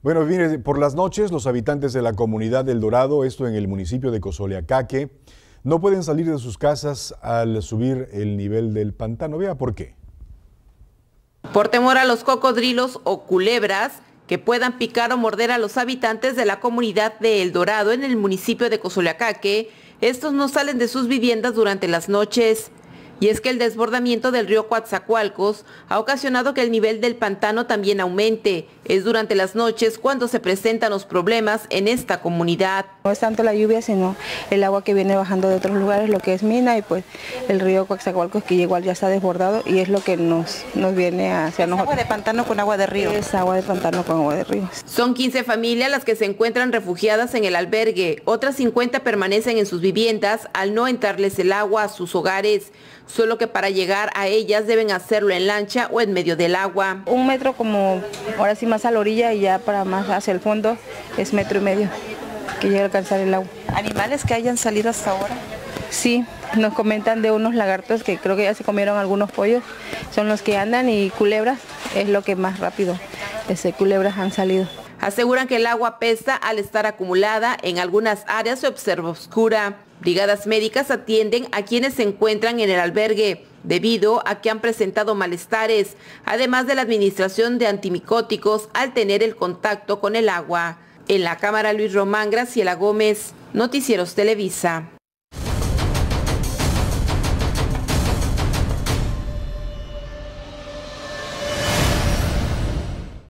Bueno, mire, por las noches los habitantes de la comunidad del Dorado, esto en el municipio de Cozoleacaque, no pueden salir de sus casas al subir el nivel del pantano. Vea por qué. Por temor a los cocodrilos o culebras que puedan picar o morder a los habitantes de la comunidad de El Dorado en el municipio de Cozoleacaque, estos no salen de sus viviendas durante las noches. Y es que el desbordamiento del río Coatzacoalcos ha ocasionado que el nivel del pantano también aumente. Es durante las noches cuando se presentan los problemas en esta comunidad. No es tanto la lluvia, sino el agua que viene bajando de otros lugares, lo que es Mina y pues el río Coatzacoalcos que igual ya está desbordado y es lo que nos, nos viene hacia nosotros. ¿Agua de pantano con agua de río? Es agua de pantano con agua de río. Son 15 familias las que se encuentran refugiadas en el albergue. Otras 50 permanecen en sus viviendas al no entrarles el agua a sus hogares solo que para llegar a ellas deben hacerlo en lancha o en medio del agua. Un metro como ahora sí más a la orilla y ya para más hacia el fondo es metro y medio que llega a alcanzar el agua. ¿Animales que hayan salido hasta ahora? Sí, nos comentan de unos lagartos que creo que ya se comieron algunos pollos, son los que andan y culebras es lo que más rápido, ese culebras han salido. Aseguran que el agua pesa al estar acumulada, en algunas áreas se observa oscura. Brigadas médicas atienden a quienes se encuentran en el albergue debido a que han presentado malestares, además de la administración de antimicóticos al tener el contacto con el agua. En la cámara Luis Román, Graciela Gómez, Noticieros Televisa.